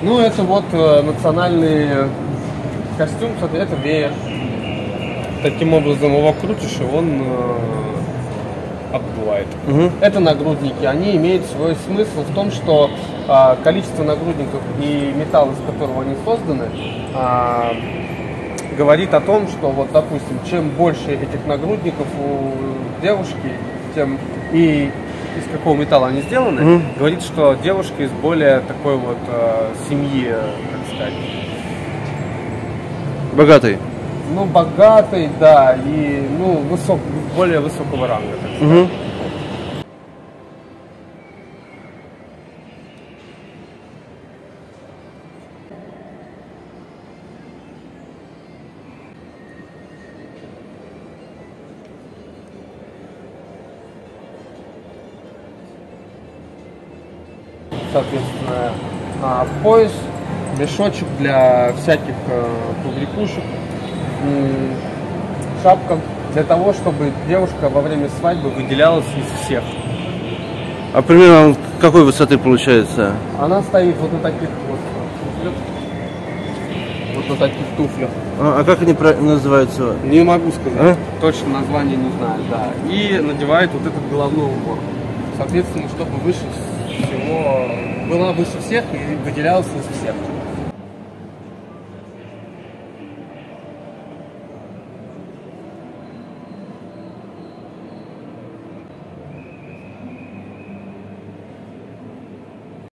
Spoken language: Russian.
Ну, это вот э, национальный костюм, это веер. Таким образом его крутишь, и он э, обдувает. Мгм. Это нагрудники. Они имеют свой смысл в том, что а, количество нагрудников и металл, из которого они созданы, а, говорит о том, что вот, допустим, чем больше этих нагрудников у девушки, тем и из какого металла они сделаны, Мгм. говорит, что девушка из более такой вот э, семьи, как сказать, Богатый. ну, богатой, да, и, ну, высок, более высокого ранга, так сказать. Мгм. Соответственно, а, пояс, мешочек для всяких э, м, шапка для того, чтобы девушка во время свадьбы выделялась из всех. А примерно какой высоты получается? Она стоит вот на таких вот туфлях. Вот на таких туфлях. А, а как они называются? Не могу сказать. А? Точно название не знаю, да. И надевает вот этот головной убор. Соответственно, чтобы выше всего была выше всех и выделялась из всех.